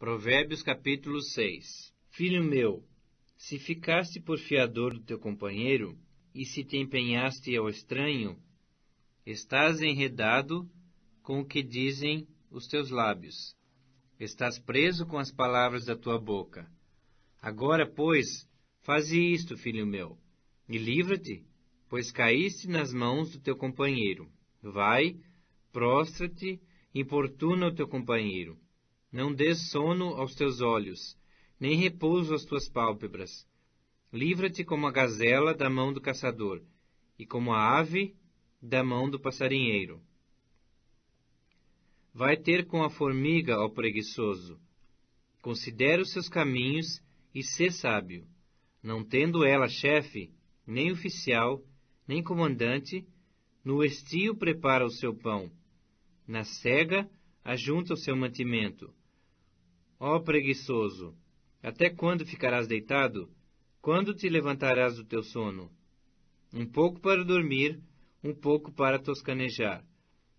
Provérbios capítulo 6 Filho meu, se ficaste por fiador do teu companheiro, e se te empenhaste ao estranho, estás enredado com o que dizem os teus lábios. Estás preso com as palavras da tua boca. Agora, pois, faze isto, filho meu, e livra-te, pois caíste nas mãos do teu companheiro. Vai, prostra-te, importuna o teu companheiro não dês sono aos teus olhos, nem repouso às tuas pálpebras. Livra-te como a gazela da mão do caçador, e como a ave da mão do passarinheiro. Vai ter com a formiga, ó preguiçoso. Considera os seus caminhos e sê sábio. Não tendo ela chefe, nem oficial, nem comandante, no estio prepara o seu pão. Na cega ajunta o seu mantimento. Ó preguiçoso, até quando ficarás deitado? Quando te levantarás do teu sono? Um pouco para dormir, um pouco para toscanejar,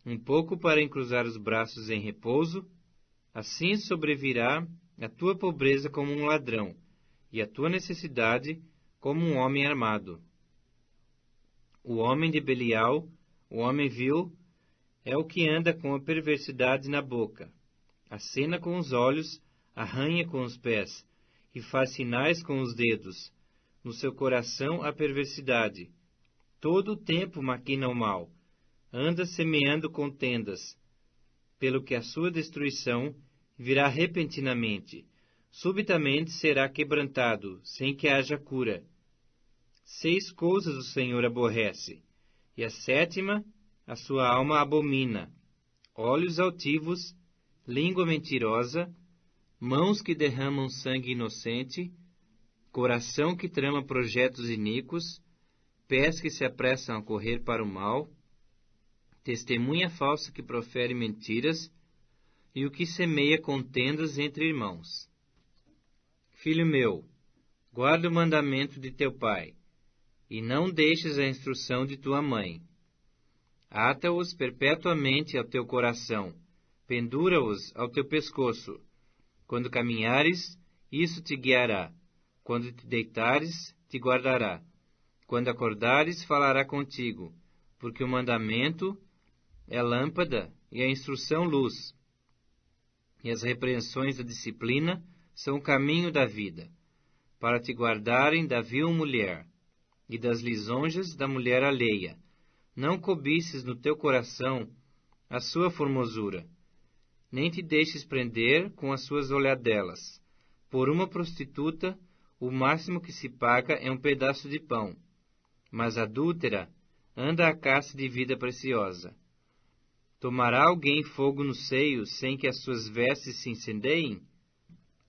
um pouco para encruzar os braços em repouso? Assim sobrevirá a tua pobreza como um ladrão, e a tua necessidade como um homem armado. O homem de Belial, o homem vil, é o que anda com a perversidade na boca, acena com os olhos, arranha com os pés e faz sinais com os dedos. No seu coração a perversidade. Todo o tempo maquina o mal. Anda semeando contendas, pelo que a sua destruição virá repentinamente. Subitamente será quebrantado, sem que haja cura. Seis coisas o Senhor aborrece, e a sétima a sua alma abomina: olhos altivos, língua mentirosa, mãos que derramam sangue inocente, coração que trama projetos iníquos, pés que se apressam a correr para o mal, testemunha falsa que profere mentiras, e o que semeia contendas entre irmãos. Filho meu, guarda o mandamento de teu pai, e não deixes a instrução de tua mãe. Ata-os perpetuamente ao teu coração, pendura-os ao teu pescoço, quando caminhares, isso te guiará. Quando te deitares, te guardará. Quando acordares, falará contigo, porque o mandamento é lâmpada e a instrução luz. E as repreensões da disciplina são o caminho da vida, para te guardarem da vil mulher e das lisonjas da mulher alheia. Não cobices no teu coração a sua formosura nem te deixes prender com as suas olhadelas. Por uma prostituta, o máximo que se paga é um pedaço de pão, mas adúltera anda à caça de vida preciosa. Tomará alguém fogo no seio sem que as suas vestes se incendeiem?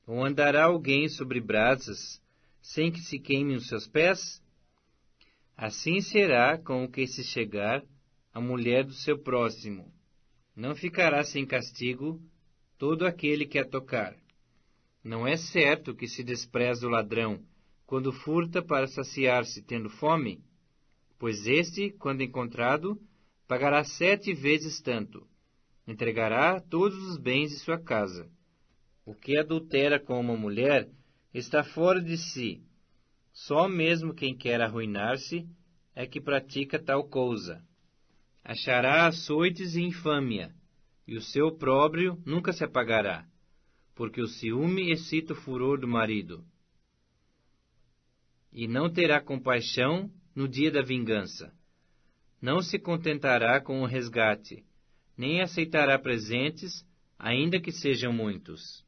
Ou andará alguém sobre brasas sem que se queimem os seus pés? Assim será com o que se chegar à mulher do seu próximo não ficará sem castigo todo aquele que a tocar. Não é certo que se despreza o ladrão quando furta para saciar-se tendo fome? Pois este, quando encontrado, pagará sete vezes tanto. Entregará todos os bens de sua casa. O que adultera com uma mulher está fora de si. Só mesmo quem quer arruinar-se é que pratica tal coisa achará açoites e infâmia, e o seu opróbrio nunca se apagará, porque o ciúme excita o furor do marido. E não terá compaixão no dia da vingança. Não se contentará com o resgate, nem aceitará presentes, ainda que sejam muitos.